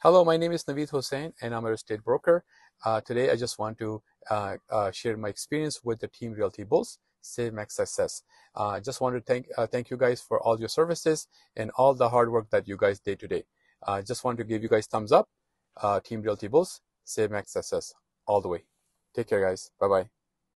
Hello, my name is Naveed Hussain, and I'm a real estate broker. Uh, today, I just want to uh, uh, share my experience with the Team Realty Bulls, Save Max Success. Uh, I just want to thank uh, thank you guys for all your services and all the hard work that you guys did today. Uh, I just want to give you guys thumbs up. Team Realty Bulls, Save Max Success all the way. Take care, guys. Bye bye.